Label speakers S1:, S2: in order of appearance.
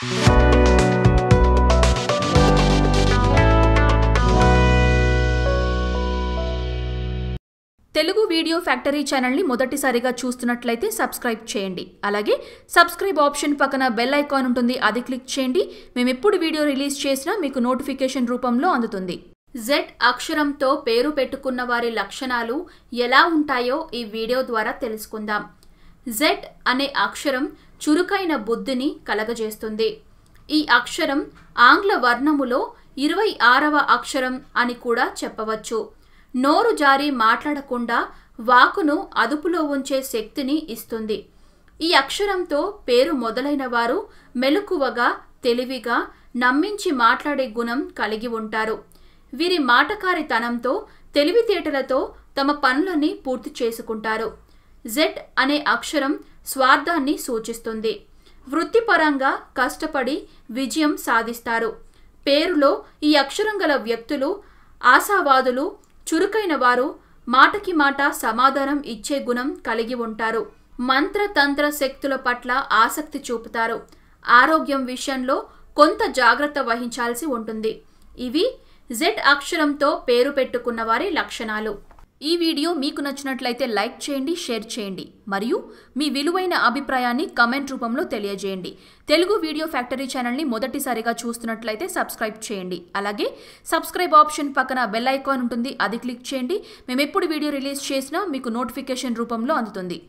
S1: Telugu video factory ఛానల్ని మొదటిసారిగా చూస్తున్నట్లయితే సబ్స్క్రైబ్ చేయండి. అలాగే సబ్స్క్రైబ్ ఆప్షన్ పక్కన బెల్ ఐకాన్ ఉంటుంది అది క్లిక్ చేయండి. మేము ఎప్పుడు వీడియో రిలీజ్ చేసినా మీకు నోటిఫికేషన్ రూపంలో అందుతుంది. జెడ్ అక్షరంతో పేరు పెట్టుకున్న వారి లక్షణాలు ఎలా ఉంటాయో ఈ వీడియో ద్వారా తెలుసుకుందాం. జెడ్ అనే అక్షరం చురుకైన బుద్ధిని కలగజేస్తుంది. ఈ అక్షరం ఆంగ్ల వర్ణములో ఇరవై ఆరవ అక్షరం అని కూడా చెప్పవచ్చు. నోరు జారి మాట్లాడకుండా వాకును అదుపులో ఉంచే శక్తిని ఇస్తుంది. ఈ అక్షరంతో పేరు మొదలైన వారు మెలకువగా తెలివిగా నమ్మించి మాట్లాడే గుణం కలిగి ఉంటారు. వీరి మాటకారితనంతో తెలివితేటలతో తమ పనులని పూర్తి చేసుకుంటారు. జెడ్ అనే అక్షరం స్వార్థాన్ని సూచిస్తుంది. వృత్తిపరంగా కష్టపడి విజయం సాధిస్తారు. పేరులో ఈ అక్షరం గల వ్యక్తులు ఆశావాదులు చురుకైన వారు మాటకి మాట సమాధానం ఇచ్చే గుణం కలిగి ఉంటారు. మంత్ర తంత్ర శక్తుల పట్ల ఆసక్తి చూపుతారు. ఆరోగ్యం విషయంలో కొంత జాగ్రత్త వహించాల్సి ఉంటుంది. ఇవి జెడ్ అక్షరంతో పేరు పెట్టుకున్న వారి లక్షణాలు. ఈ వీడియో మీకు నచ్చినట్లయితే లైక్ చేయండి షేర్ చేయండి. మరియు మీ విలువైన అభిప్రాయాన్ని కమెంట్ రూపంలో తెలియజేయండి. తెలుగు వీడియో ఫ్యాక్టరీ ఛానల్ని మొదటిసారిగా చూస్తున్నట్లయితే సబ్స్క్రైబ్ చేయండి. అలాగే సబ్స్క్రైబ్ ఆప్షన్ పక్కన బెల్ ఐకాన్ ఉంటుంది అది క్లిక్ చేయండి. మేము ఎప్పుడు వీడియో రిలీజ్ చేసినా మీకు నోటిఫికేషన్ రూపంలో అందుతుంది.